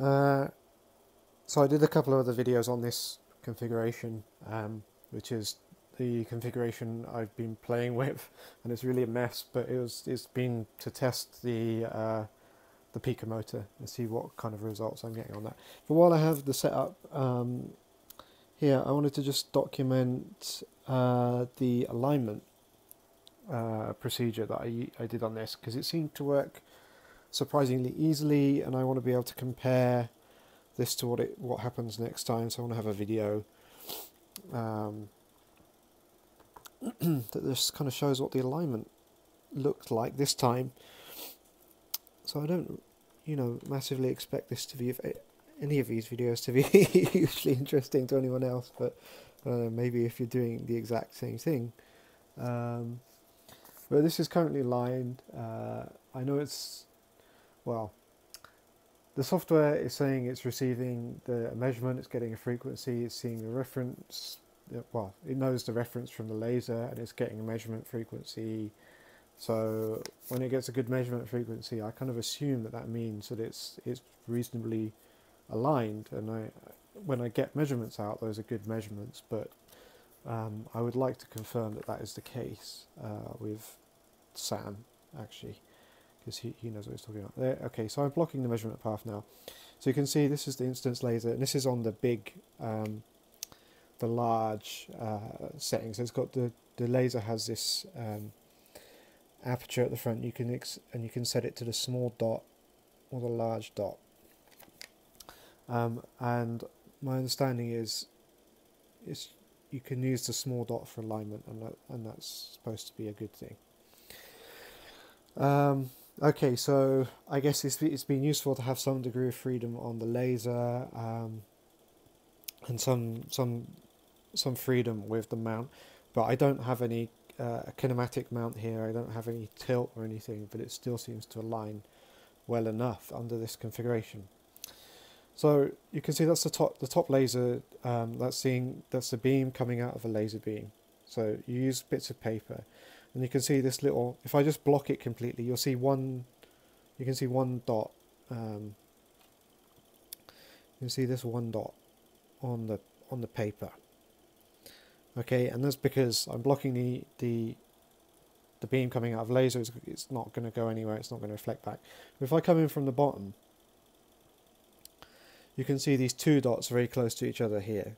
Uh, so I did a couple of other videos on this configuration, um, which is the configuration I've been playing with, and it's really a mess. But it was it's been to test the uh, the Picomotor and see what kind of results I'm getting on that. But while I have the setup um, here, I wanted to just document uh, the alignment uh, procedure that I, I did on this because it seemed to work surprisingly easily, and I want to be able to compare this to what it what happens next time. So I want to have a video um, that just kind of shows what the alignment looked like this time. So I don't, you know, massively expect this to be any of these videos to be hugely interesting to anyone else, but uh, maybe if you're doing the exact same thing. Um, but this is currently aligned. Uh, I know it's well, the software is saying it's receiving the measurement, it's getting a frequency, it's seeing the reference. Well, it knows the reference from the laser and it's getting a measurement frequency. So when it gets a good measurement frequency, I kind of assume that that means that it's it's reasonably aligned. And I, when I get measurements out, those are good measurements. But um, I would like to confirm that that is the case uh, with Sam actually because he, he knows what he's talking about. There, okay, so I'm blocking the measurement path now. So you can see this is the instance laser, and this is on the big, um, the large uh, setting. So it's got the, the laser has this um, aperture at the front. You can and you can set it to the small dot or the large dot. Um, and my understanding is, is you can use the small dot for alignment, and that, and that's supposed to be a good thing. Um, Okay, so I guess it's, it's been useful to have some degree of freedom on the laser um, and some some some freedom with the mount, but I don't have any uh, kinematic mount here. I don't have any tilt or anything, but it still seems to align well enough under this configuration. So you can see that's the top the top laser. Um, that's seeing that's the beam coming out of a laser beam. So you use bits of paper and you can see this little if I just block it completely you'll see one you can see one dot um, you can see this one dot on the on the paper. Okay and that's because I'm blocking the the the beam coming out of laser it's, it's not going to go anywhere it's not going to reflect back. If I come in from the bottom you can see these two dots very close to each other here.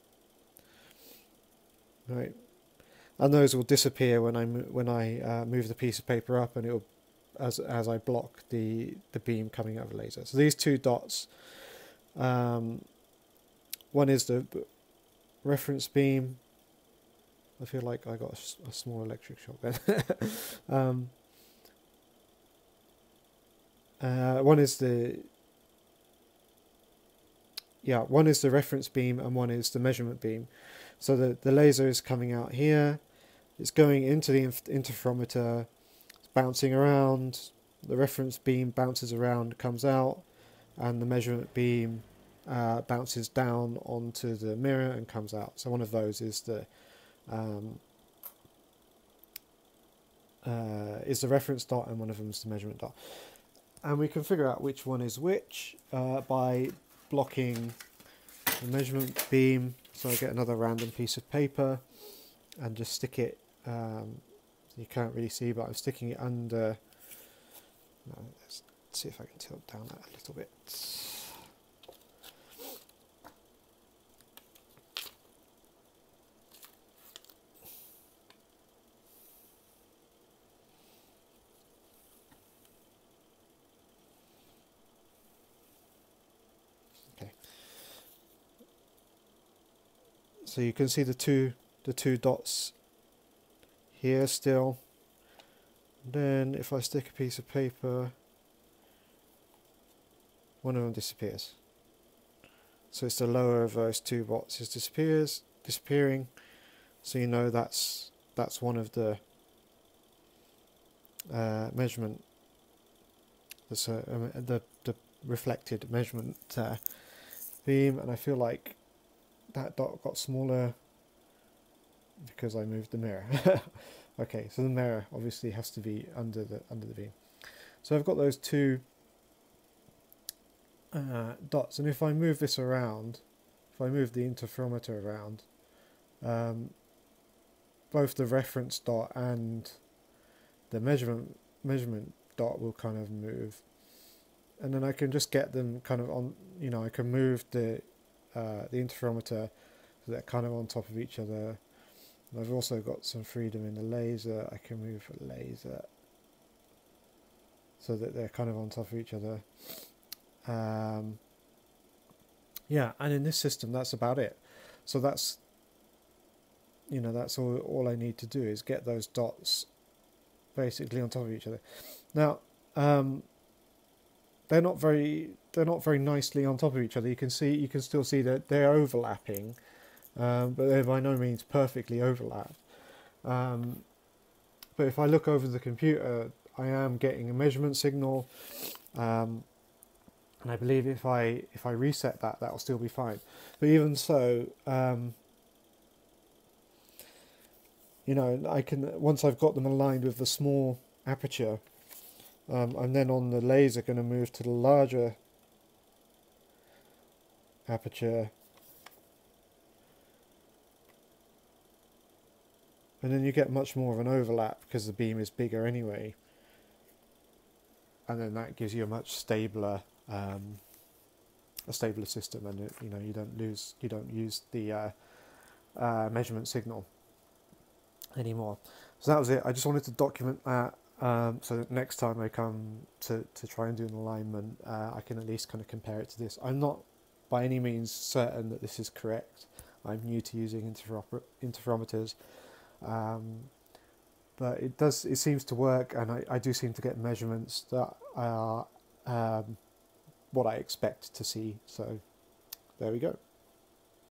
Right and those will disappear when I when I uh, move the piece of paper up, and it will as as I block the the beam coming out of the laser. So these two dots, um, one is the reference beam. I feel like I got a, a small electric shock then. um, uh, one is the yeah, one is the reference beam and one is the measurement beam. So the, the laser is coming out here it's going into the interferometer, it's bouncing around, the reference beam bounces around, comes out, and the measurement beam uh, bounces down onto the mirror and comes out. So one of those is the um, uh, is the reference dot, and one of them is the measurement dot. And we can figure out which one is which uh, by blocking the measurement beam. So I get another random piece of paper and just stick it um, you can't really see, but I'm sticking it under. No, let's see if I can tilt down that a little bit. Okay. So you can see the two the two dots here still. Then if I stick a piece of paper, one of them disappears. So it's the lower of those two boxes disappears, disappearing. So you know that's that's one of the uh, measurement. A, um, the the reflected measurement uh, beam, and I feel like that dot got smaller because I moved the mirror. okay, so the mirror obviously has to be under the under the beam. So I've got those two uh, dots. And if I move this around, if I move the interferometer around, um, both the reference dot and the measurement measurement dot will kind of move, and then I can just get them kind of on. You know, I can move the uh, the interferometer so they're kind of on top of each other. And I've also got some freedom in the laser. I can move the laser so that they're kind of on top of each other. Um, yeah, and in this system, that's about it. So that's, you know, that's all, all I need to do is get those dots basically on top of each other. Now, um, they're not very they're not very nicely on top of each other. You can see you can still see that they're overlapping, um, but they're by no means perfectly overlapped. Um, but if I look over the computer, I am getting a measurement signal, um, and I believe if I if I reset that, that will still be fine. But even so, um, you know, I can once I've got them aligned with the small aperture, um, I'm then on the laser going to move to the larger aperture. And then you get much more of an overlap because the beam is bigger anyway. And then that gives you a much stabler, um, a stabler system, and it, you know you don't lose, you don't use the uh, uh, measurement signal anymore. So that was it. I just wanted to document that um, so next time I come to, to try and do an alignment, uh, I can at least kind of compare it to this. I'm not by any means certain that this is correct. I'm new to using interferometers, um, but it does it seems to work, and I, I do seem to get measurements that are um, what I expect to see. So there we go.